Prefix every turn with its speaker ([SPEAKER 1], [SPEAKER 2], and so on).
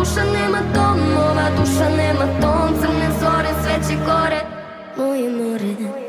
[SPEAKER 1] duša nema domova Duša nema tom, crne zore, sve će gore Moje more.